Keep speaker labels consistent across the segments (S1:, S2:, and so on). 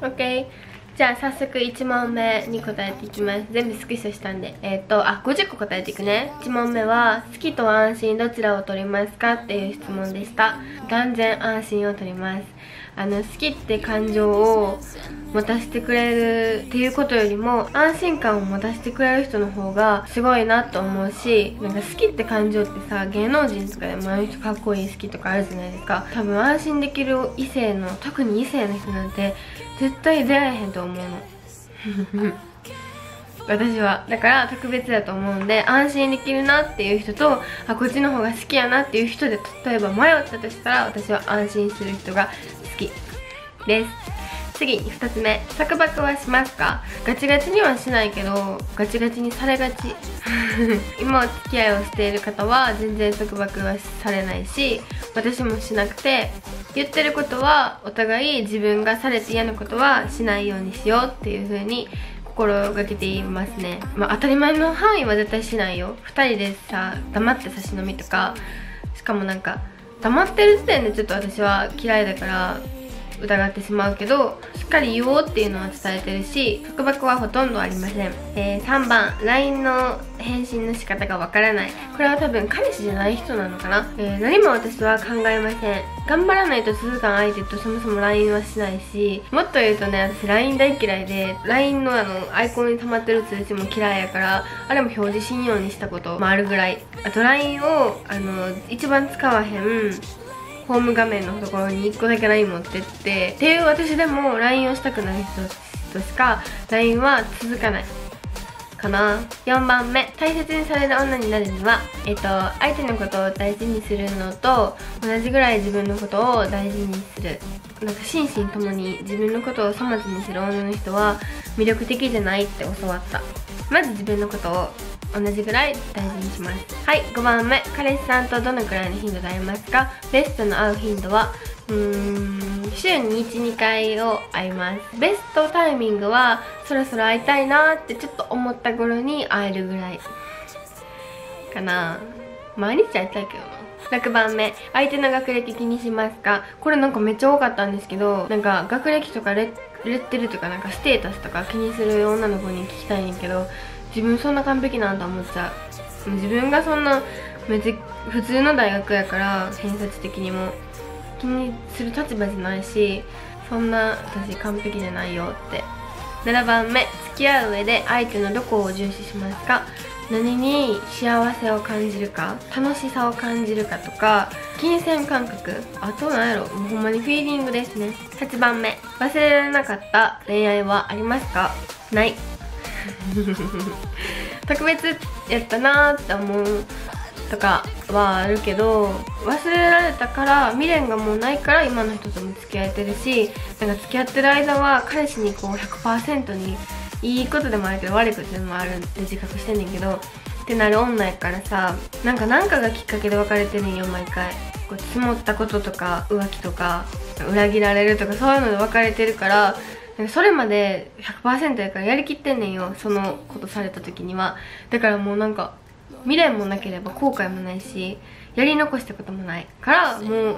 S1: OK じゃあ早速1問目に答えていきます。全部スクショしたんで。えっ、ー、とあ50個答えていくね。1問目は好きと安心どちらを取りますかっていう質問でした。断然安心を取ります。あの好きって感情を持たせてくれるっていうことよりも安心感を持たせてくれる人の方がすごいなと思うしなんか好きって感情ってさ芸能人とかでもあの人かっこいい好きとかあるじゃないですか。多分安心できる異性の特に異性の人なんて絶対出会えへんと思うの。私は。だから特別だと思うんで安心できるなっていう人とあこっちの方が好きやなっていう人で例えば迷ったとしたら私は安心する人がです。次2つ目。束縛はしますか？ガチガチにはしないけどガチガチにされがち。今お付き合いをしている方は全然束縛はされないし私もしなくて言ってることはお互い自分がされて嫌なことはしないようにしようっていう風に心がけていますね。まあ当たり前の範囲は絶対しないよ。2人でさ黙って差し飲みとかしかもなんか黙ってる時点でちょっと私は嫌いだから疑ってしまうけどしっかり言おうっていうのは伝えてるし束縛はほとんどありません、えー、3番 LINE の返信の仕方がわからない。これは多分彼氏じゃない人なのかな、えー、何も私は考えません。頑張らないと続かん相手とそもそも LINE はしないしもっと言うとね私 LINE 大嫌いで LINE のあのアイコンに溜まってる通知も嫌いやからあれも表示しんようにしたこともあるぐらい。あと LINE をあの一番使わへんホーム画面のところに1個だけ LINE 持ってってっていう私でも LINE をしたくない人としか LINE は続かないかな。4番目。大切にされる女になるにはえっと相手のことを大事にするのと同じぐらい自分のことを大事にする。なんか心身ともに自分のことを粗末にする女の人は魅力的じゃないって教わった。まず自分のことを同じぐらい大事にします。はい5番目。彼氏さんとどのくらいの頻度で会いますか？ベストの会う頻度はうーん週に12回を会います。ベストタイミングはそろそろ会いたいなってちょっと思った頃に会えるぐらいかな。毎日会いたいけどな。6番目。相手の学歴気にしますか？これなんかめっちゃ多かったんですけどなんか学歴とかレレッテルとかなんかステータスとか気にする女の子に聞きたいんやけど自分そんな完璧なんだ思っちゃう自分がそんな別普通の大学やから偏差値的にも。気にする立場じゃないしそんな私完璧じゃないよって。7番目付き合う上で相手のどこを重視しますか？何に幸せを感じるか？楽しさを感じるかとか金銭感覚？あと何やろ？もうほんまにフィーリングですね。8番目。忘れられなかった恋愛はありますか？ない。特別やったなって思うとかはあるけど忘れられたから未練がもうないから今の人とも付き合えてるしなんか付き合ってる間は彼氏にこう100%にいいことでもあるけど悪いことでもあるって自覚してんねんけどってなる女やからさなんか何かがきっかけで別れてるんよ毎回。こう積もったこととか浮気とか裏切られるとかそういうので別れてるからそれまで100%やからやりきってんねんよそのことされた時には。だからもうなんか未練もなければ後悔もないしやり残したこともない。からもう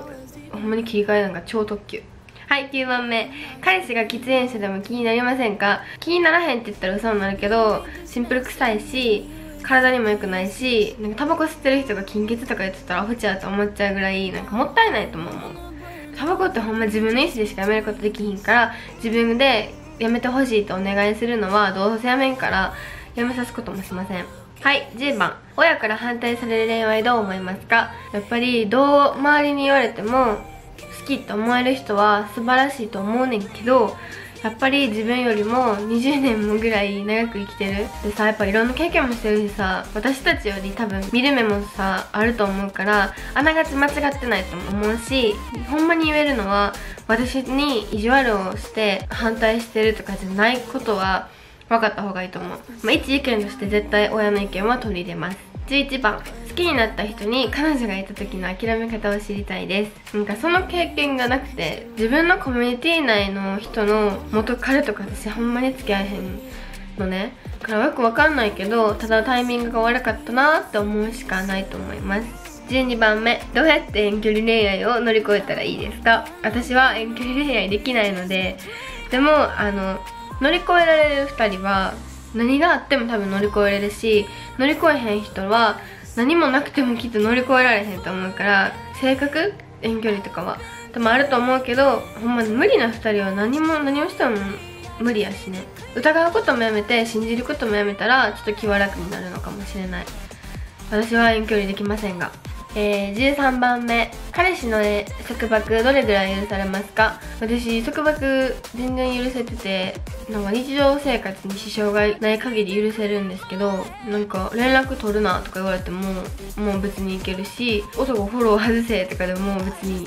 S1: ほんまに切り替えなんか超特急。はい9番目彼氏が喫煙者でも気になりませんか？気にならへんって言ったら嘘になるけどシンプル臭いし体にも良くないしなんかタバコ吸ってる人が金欠とか言ってたらアホちゃうと思っちゃうぐらいなんかもったいないと思う。タバコってほんま自分の意思でしかやめることできひんから自分でやめてほしいとお願いするのはどうせやめんからやめさすこともしません。はい10番親から反対される恋愛どう思いますか？やっぱりどう周りに言われても好きって思える人は素晴らしいと思うねんけどやっぱり自分よりも20年もぐらい長く生きてる。でさやっぱいろんな経験もしてるしさ私たちより多分見る目もさあると思うからあながち間違ってないと思うしほんまに言えるのは私に意地悪をして反対してるとかじゃないことは分かった方がいいと思う、まあ、一意見として絶対親の意見は取り入れます。11番。好きになった人に彼女がいた時の諦め方を知りたいです。なんかその経験がなくて自分のコミュニティ内の人の元彼とか私ほんまに付き合えへんのね。だからよくわかんないけどただタイミングが悪かったなって思うしかないと思います。12番目どうやって遠距離恋愛を乗り越えたらいいですか？私は遠距離恋愛できないので。でもあの乗り越えられる2人は何があっても多分乗り越えれるし乗り越えへん人は何もなくてもきっと乗り越えられへんと思うから性格遠距離とかは。多分あると思うけどほんまに無理な2人は何も何をしても無理やしね。疑うこともやめて信じることもやめたらちょっと気は楽になるのかもしれない。私は遠距離できませんが。えー、13番目。彼氏の、ね、束縛どれぐらい許されますか？私束縛全然許せててなんか日常生活に支障がない限り許せるんですけどなんか連絡取るなとか言われてももう別にいけるし男フォロー外せとかでも別にいい。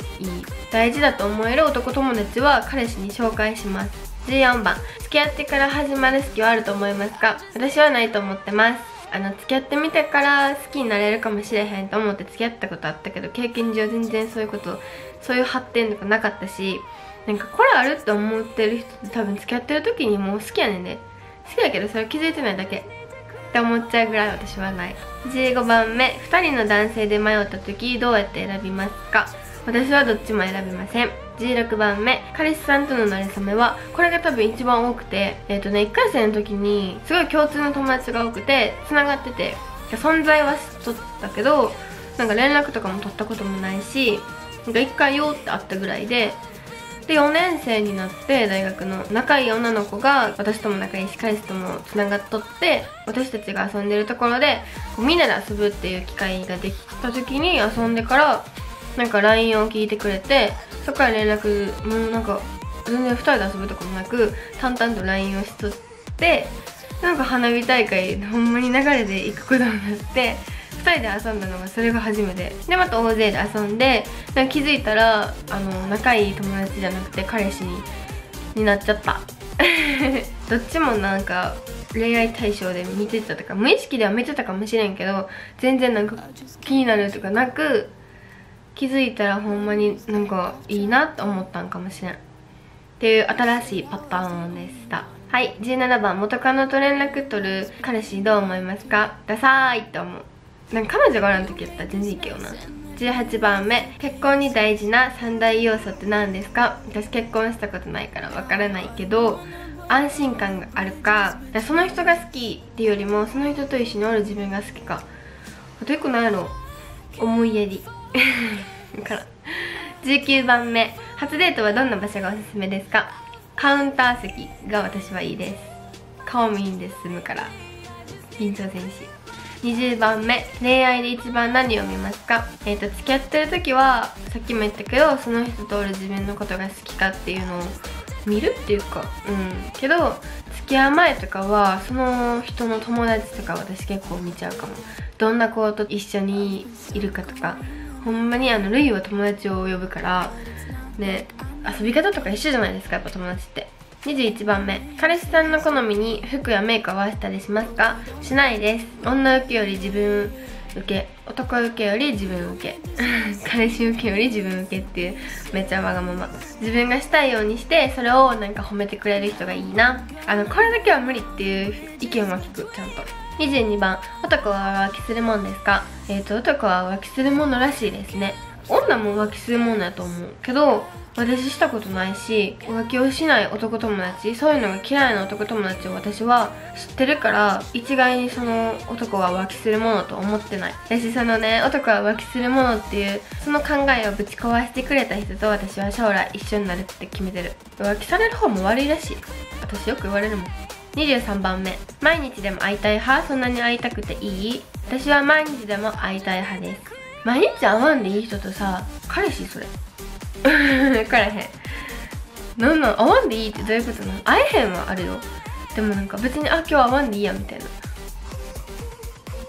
S1: 大事だと思える男友達は彼氏に紹介します。14番。付き合ってから始まる好きはあると思いますか？私はないと思ってます。あの付き合ってみてから好きになれるかもしれへんと思って付き合ったことあったけど経験上全然そういうことそういう発展とかなかったしなんかこれあるって思ってる人って多分付き合ってる時にもう好きやねんで。好きやけどそれ気づいてないだけ。って思っちゃうぐらい私はない。15番目。2人の男性で迷った時どうやって選びますか？私はどっちも選びません。16番目。彼氏さんとの馴れ初めはこれが多分一番多くてえっ、ー、とね1回生の時にすごい共通の友達が多くてつながってて存在は知っとったけどなんか連絡とかも取ったこともないしなんか1回よってあったぐらいでで4年生になって大学の仲いい女の子が私とも仲いいし彼氏ともつながっとって私たちが遊んでるところでこうみんなで遊ぶっていう機会ができた時に遊んでからなんか LINE を聞いてくれてそこから連絡もうなんか全然2人で遊ぶとかもなく淡々と LINE をしとってなんか花火大会ほんまに流れで行くことになって2人で遊んだのがそれが初めて。でまた大勢で遊んでなんか気づいたらあの仲いい友達じゃなくて彼氏にになっちゃった。どっちもなんか恋愛対象で見てたとか無意識では見てたかもしれんけど全然なんか気になるとかなく気づいたらほんまになんかいいなって思ったんかもしれん。っていう新しいパターンでした。はい17番元カノと連絡取る彼氏どう思いますか？ダサーいって思う。なんか彼女がおらん時やったら全然いけどな。18番目結婚に大事な三大要素って何ですか？私結婚したことないからわからないけど安心感があるかその人が好きっていうよりもその人と一緒におる自分が好きか。あと1個何やろ？思いやり。から。19番目。初デートはどんな場所がおすすめですか？カウンター席が私はいいです。顔もいいんです済むから。緊張せんし20番目。恋愛で一番何を見ますか？えっ、ー、と付き合ってる時はさっきも言ったけどその人とおる自分のことが好きかっていうのを見るっていうか。うん。けど付き合う前とかはその人の友達とか私結構見ちゃうかも。どんな子と一緒にいるかとか。ほんまにあのルイは友達を呼ぶからね遊び方とか一緒じゃないですかやっぱ友達って。21番目。彼氏さんの好みに服やメイク合わせたりしますか？しないです。女受けより自分受け。男受けより自分受け。彼氏受けより自分受けっていうめっちゃわがまま。自分がしたいようにしてそれをなんか褒めてくれる人がいいな。あのこれだけは無理っていう意見は聞くちゃんと。22番男は浮気するもんですか？えっ、ー、と男は浮気するものらしいですね。女も浮気するもんだと思うけど私したことないし浮気をしない男友達そういうのが嫌いな男友達を私は知ってるから一概にその男は浮気するものと思ってない。私そのね男は浮気するものっていうその考えをぶち壊してくれた人と私は将来一緒になるって決めてる。浮気される方も悪いらしい。私よく言われるもん。23番目。毎日でも会いたい派？そんなに会いたくていい？私は毎日でも会いたい派です。毎日会わんでいい人とさ彼氏それ。分からへん。なんなん？会わんでいいってどういうことなの？会えへんはあるよでもなんか別にあ今日会わんでいいやみたいな。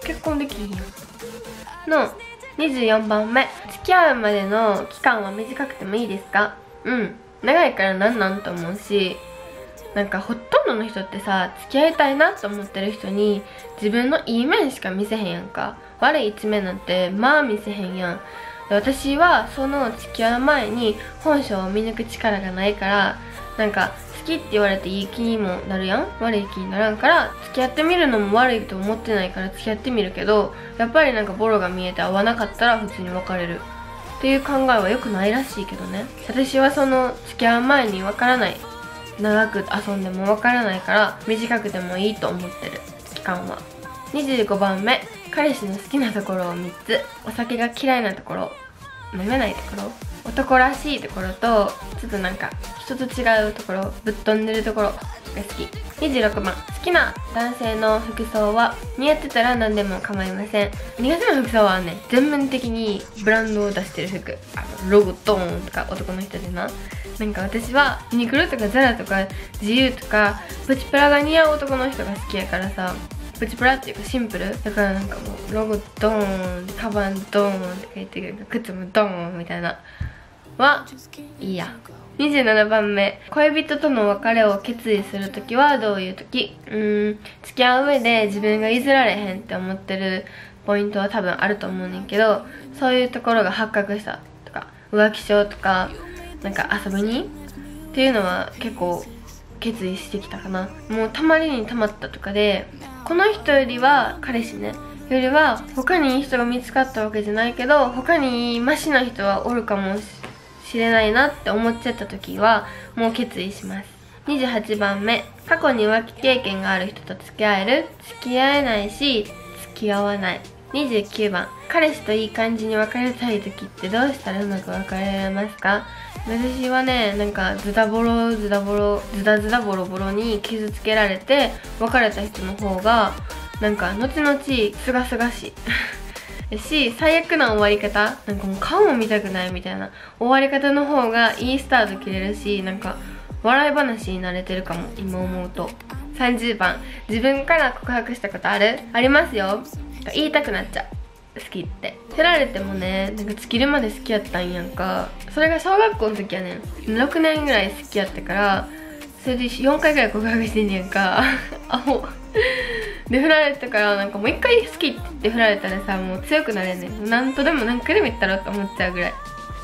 S1: 結婚できひんやん。の24番目。付き合うまでの期間は短くてもいいですか？うん。長いからなんなん？と思うし。なんかほとんどの人ってさ付き合いたいなと思ってる人に自分のいい面しか見せへんやんか。悪い一面なんてまあ見せへんやん。私はその付き合う前に本性を見抜く力がないからなんか好きって言われていい気にもなるやん。悪い気にならんから付き合ってみるのも悪いと思ってないから付き合ってみるけどやっぱりなんかボロが見えて合わなかったら普通に別れる。っていう考えは良くないらしいけどね。私はその付き合う前にわからない。長く遊んでもわからないから短くてもいいと思ってる。期間は。25番目。彼氏の好きなところを3つ。お酒が嫌いなところ。飲めないところ。男らしいところとちょっとなんか人と違うところ。ぶっ飛んでるところ。が好き。26番。好きな男性の服装は似合ってたら何でも構いません。苦手な服装はね全面的にブランドを出してる服。あのロゴドーンとか男の人でな。なんか私はユニクロとかザラとか自由とかプチプラが似合う男の人が好きやからさ。プチプラっていうかシンプル。だからなんかもうロゴドーンカバンドーンって書いてる。靴もドーンみたいな。はいいや。27番目。恋人との別れを決意するときはどういうときうん。付き合う上で自分が譲られへんって思ってるポイントは多分あると思うねんけどそういうところが発覚したとか浮気症とかなんか遊びに？っていうのは結構決意してきたかな。もうたまりにたまったとかでこの人よりは彼氏ね。よりは他にいい人が見つかったわけじゃないけど他にいいマシな人はおるかもししれないなって思っちゃった時はもう決意します。28番目。過去に浮気経験がある人と付き合える。付き合えないし付き合わない。29番。彼氏といい感じに別れたい時ってどうしたらうまく別れられますか？私はねなんかズタボロズタボロズタズタボロボロに傷つけられて別れた人の方がなんか後々すがすがしい。し最悪な終わり方なんかもう顔も見たくないみたいな終わり方の方がいいスタート切れるしなんか笑い話になれてるかも今思うと。30番自分から告白したことある？ありますよ。言いたくなっちゃう。好きって。振られてもねなんか尽きるまで好きやったんやんか。それが小学校の時やねん。6年ぐらい好きやったからそれで4回ぐらい告白してんねやんか。アホ。で振られたからなんかもう一回好きって振られたらさもう強くなれんねん。何とでも何回でも言ったろって思っちゃうぐらい。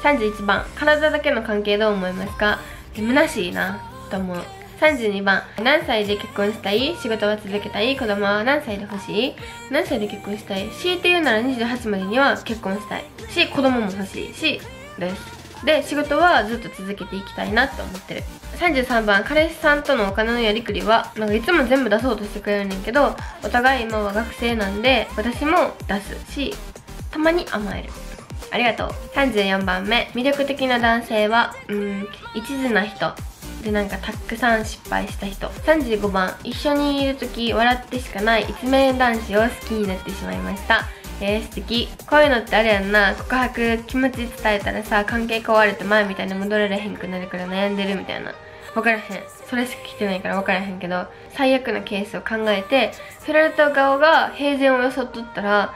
S1: 31番体だけの関係どう思いますか？虚しいなと思う。32番何歳で結婚したい？仕事は続けたい？子供は何歳で欲しい？何歳で結婚したい？強いて言うなら28までには結婚したい。し子供も欲しいしです。で仕事はずっと続けていきたいなって思ってる。33番彼氏さんとのお金のやりくりはなんかいつも全部出そうとしてくれるねんけどお互い今は学生なんで私も出すしたまに甘える。ありがとう。34番目。魅力的な男性はうん一途な人。でなんかたくさん失敗した人。35番。一緒にいる時笑ってしかない一面男子を好きになってしまいました。えー、素敵。こういうのってあれやんな。告白気持ち伝えたらさ関係壊れて前みたいに戻られへんくなるから悩んでるみたいな。分からへん。それしか来てないから分からへんけど最悪なケースを考えて振られた側が平然を装っとったら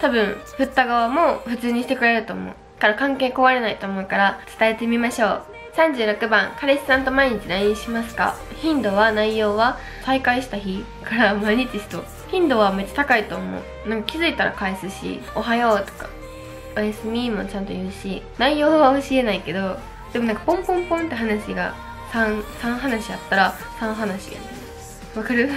S1: 多分振った側も普通にしてくれると思う。から関係壊れないと思うから伝えてみましょう。36番彼氏さんと毎日 LINE しますか？頻度は内容は再会した日から毎日しと頻度はめっちゃ高いと思う。なんか気づいたら返すし「おはよう」とか「おやすみ」もちゃんと言うし内容は教えないけどでもなんかポンポンポンって話が 3, 3話あったら3話やねわかる？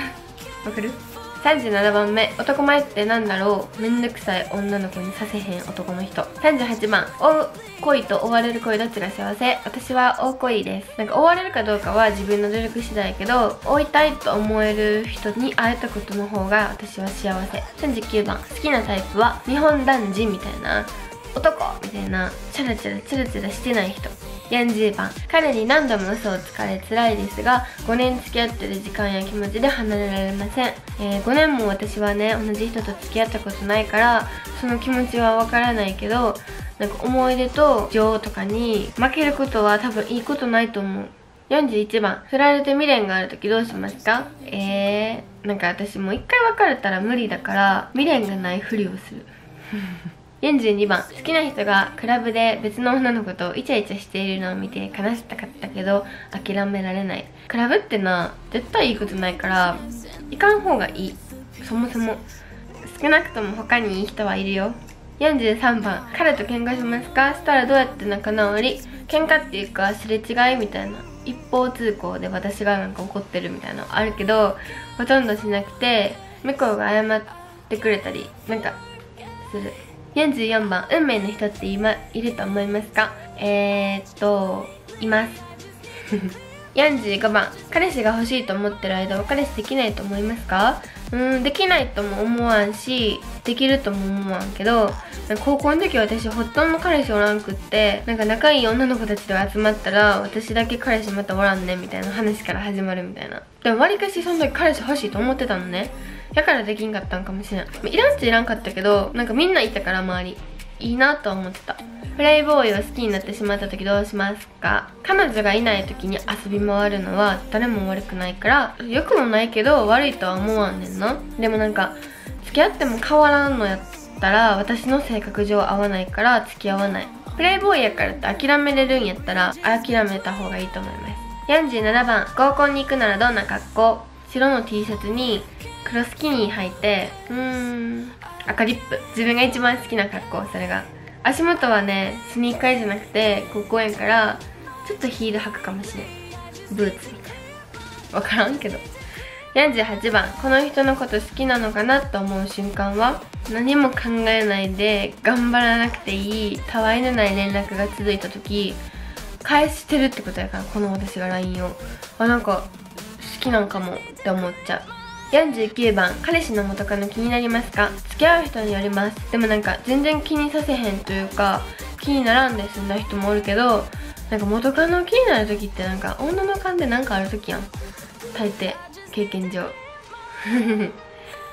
S1: わかる？37番目男前ってなんだろう？めんどくさい女の子にさせへん男の人。38番追う恋と追われる恋どっちが幸せ？私は追う恋です。なんか追われるかどうかは自分の努力次第やけど追いたいと思える人に会えたことの方が私は幸せ。39番好きなタイプは日本男児みたいな。男みたいな。チャラチャラチャラチャラしてない人。40番彼に何度も嘘をつかれ辛いですが5年付き合ってる時間や気持ちで離れられません、えー、5年も私はね同じ人と付き合ったことないからその気持ちはわからないけどなんか思い出と情とかに負けることは多分いいことないと思う。41番。振られて未練がある時どうしますか？えー、なんか私もう一回別れたら無理だから未練がないふりをする。42番。好きな人がクラブで別の女の子とイチャイチャしているのを見て悲しかったけど諦められない。クラブってな絶対いいことないから行かん方がいい。そもそも。少なくとも他にいい人はいるよ。43番。彼と喧嘩しますか？したらどうやって仲直り？喧嘩っていうかすれ違いみたいな。一方通行で私がなんか怒ってるみたいなのあるけどほとんどしなくて向こうが謝ってくれたりなんかする。44番運命の人って今いると思いますか？えー、っといます。45番彼氏が欲しいと思ってる間は彼氏できないと思いますか？うんできないとも思わんしできるとも思わんけど高校の時私ほとんど彼氏おらんくってなんか仲いい女の子たちと集まったら私だけ彼氏またおらんねみたいな話から始まるみたいな。でもわりかしその時彼氏欲しいと思ってたのね。だからできんかったんかもしれないいらんっちゃいらんかったけどなんかみんないたから周り。いいなと思ってた。プレイボーイを好きになってしまった時どうしますか？彼女がいない時に遊び回るのは誰も悪くないから良くもないけど悪いとは思わんねんなでもなんか付き合っても変わらんのやったら私の性格上合わないから付き合わない。プレイボーイやからって諦めれるんやったら諦めた方がいいと思います。47番。合コンに行くならどんな格好？白の T シャツに黒スキニー履いてうーん。赤リップ。自分が一番好きな格好それが。足元はねスニーカーじゃなくて高校園からちょっとヒール履くかもしれん。ブーツみたいな。分からんけど。48番この人のこと好きなのかなと思う瞬間は何も考えないで頑張らなくていいたわいのない連絡が続いた時返してるってことやからこの私が LINE を。あなんか好きなんかもって思っちゃう49番彼氏の元カノ気になりますか？付き合う人によります。でもなんか全然気にさせへんというか気にならんで済んだ人もおるけどなんか元カノ気になる時ってなんか女の勘でなんかある時やん。大抵経験上。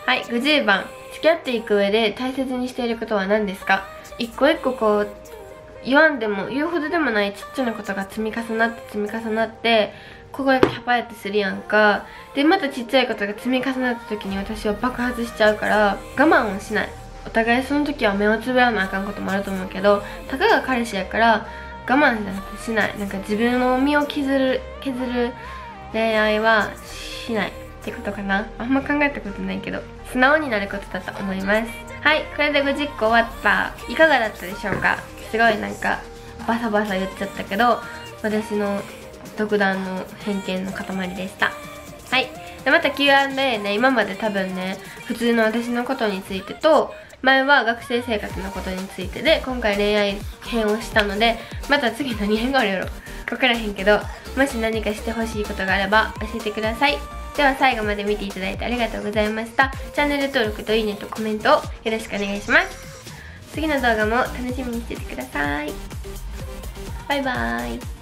S1: はい50番。付き合っていく上で大切にしていることは何ですか？一個一個こう言わんでも言うほどでもないちっちゃなことが積み重なって積み重なってここがキャパやってするやんか。でまたちっちゃいことが積み重なった時に私は爆発しちゃうから我慢をしない。お互いその時は目をつぶらなあかんこともあると思うけどたかが彼氏やから我慢じゃなくてしない。なんか自分の身を削る削る恋愛はしない。ってことかな。あんま考えたことないけど素直になることだと思います。はいこれで50個終わった。いかがだったでしょうか。すごいなんかバサバサ言っちゃったけど私の独断の偏見の塊でした。はい。でまた Q&A ね今まで多分ね普通の私のことについてと前は学生生活のことについてで今回恋愛編をしたのでまた次何編があるやろ分からへんけどもし何かしてほしいことがあれば教えてください。では最後まで見ていただいてありがとうございました。チャンネル登録といいねとコメントをよろしくお願いします。次の動画も楽しみにしててください。バイバーイ。